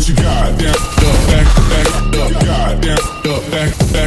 what you got. Down, up, back, back, up, got down, up, back, back.